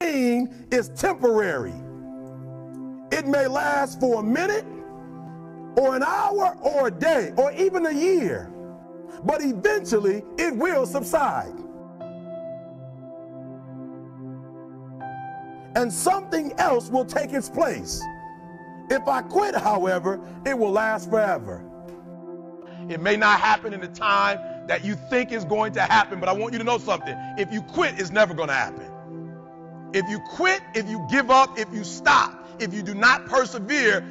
Pain is temporary. It may last for a minute, or an hour, or a day, or even a year, but eventually it will subside. And something else will take its place. If I quit, however, it will last forever. It may not happen in the time that you think is going to happen, but I want you to know something. If you quit, it's never going to happen. If you quit, if you give up, if you stop, if you do not persevere,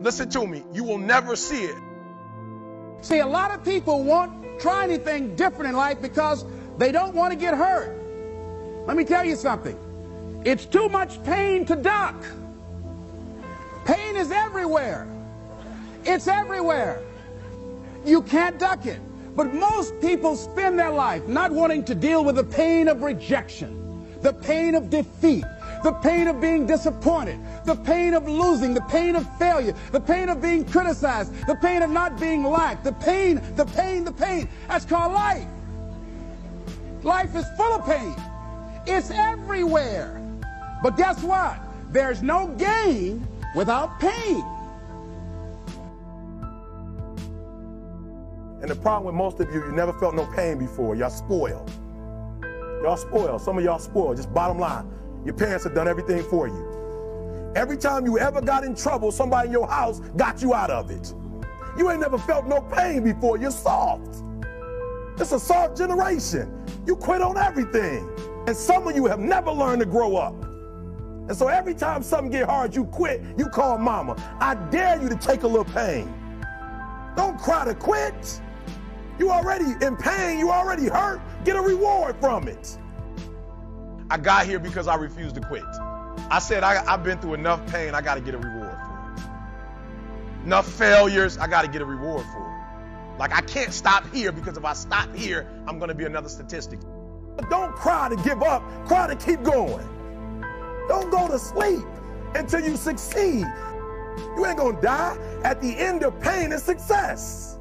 listen to me, you will never see it. See, a lot of people won't try anything different in life because they don't want to get hurt. Let me tell you something. It's too much pain to duck. Pain is everywhere. It's everywhere. You can't duck it. But most people spend their life not wanting to deal with the pain of rejection, the pain of defeat, the pain of being disappointed, the pain of losing, the pain of failure, the pain of being criticized, the pain of not being liked, the pain, the pain, the pain. That's called life. Life is full of pain. It's everywhere. But guess what? There's no gain without pain. And the problem with most of you, you never felt no pain before. Y'all spoiled. Y'all spoiled. Some of y'all spoiled. Just bottom line. Your parents have done everything for you. Every time you ever got in trouble, somebody in your house got you out of it. You ain't never felt no pain before. You're soft. It's a soft generation. You quit on everything. And some of you have never learned to grow up. And so every time something get hard, you quit, you call mama. I dare you to take a little pain. Don't cry to quit. You already in pain, you already hurt. Get a reward from it. I got here because I refused to quit. I said, I, have been through enough pain, I got to get a reward for it. Enough failures, I got to get a reward for it. Like, I can't stop here because if I stop here, I'm going to be another statistic. Don't cry to give up, cry to keep going. Don't go to sleep until you succeed. You ain't going to die. At the end of pain is success.